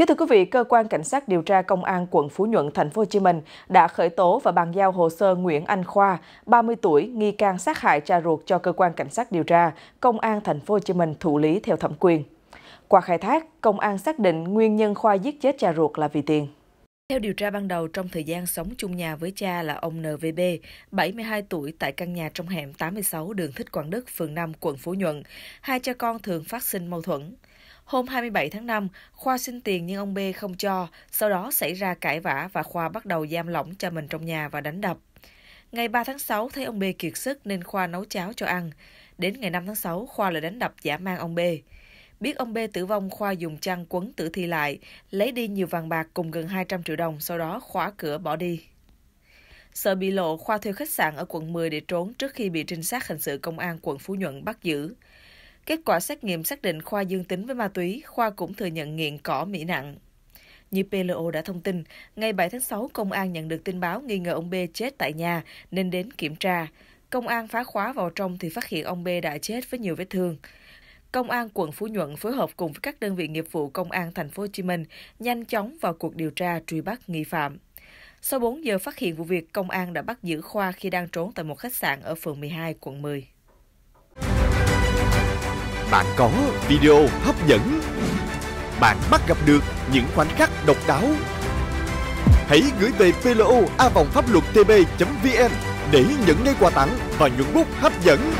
Kính thưa quý vị, cơ quan cảnh sát điều tra công an quận Phú Nhuận, thành phố Hồ Chí Minh đã khởi tố và bàn giao hồ sơ Nguyễn Anh Khoa, 30 tuổi, nghi can sát hại cha ruột cho cơ quan cảnh sát điều tra công an thành phố Hồ Chí Minh thụ lý theo thẩm quyền. Qua khai thác, công an xác định nguyên nhân Khoa giết chết cha ruột là vì tiền. Theo điều tra ban đầu, trong thời gian sống chung nhà với cha là ông NVB, 72 tuổi tại căn nhà trong hẻm 86 đường Thích Quảng Đức, phường 5, quận Phú Nhuận, hai cha con thường phát sinh mâu thuẫn. Hôm 27 tháng 5, Khoa xin tiền nhưng ông B không cho, sau đó xảy ra cãi vã và Khoa bắt đầu giam lỏng cho mình trong nhà và đánh đập. Ngày 3 tháng 6 thấy ông B kiệt sức nên Khoa nấu cháo cho ăn. Đến ngày 5 tháng 6, Khoa lại đánh đập giả mang ông B. Biết ông B tử vong, Khoa dùng chăn quấn tử thi lại, lấy đi nhiều vàng bạc cùng gần 200 triệu đồng, sau đó khóa cửa bỏ đi. Sợ bị lộ, Khoa thuê khách sạn ở quận 10 để trốn trước khi bị trinh sát hình sự công an quận Phú Nhuận bắt giữ. Kết quả xét nghiệm xác định Khoa dương tính với ma túy, Khoa cũng thừa nhận nghiện cỏ Mỹ nặng. Như PLO đã thông tin, ngày 7 tháng 6, công an nhận được tin báo nghi ngờ ông B chết tại nhà nên đến kiểm tra. Công an phá khóa vào trong thì phát hiện ông B đã chết với nhiều vết thương. Công an quận Phú Nhuận phối hợp cùng với các đơn vị nghiệp vụ công an thành phố Hồ Chí Minh nhanh chóng vào cuộc điều tra truy bắt nghi phạm. Sau 4 giờ phát hiện vụ việc, công an đã bắt giữ Khoa khi đang trốn tại một khách sạn ở phường 12, quận 10. Bạn có video hấp dẫn. Bạn bắt gặp được những khoảnh khắc độc đáo. Hãy gửi về plo a vòng pháp luật tb.vn để nhận ngay quà tặng và nhuận bút hấp dẫn.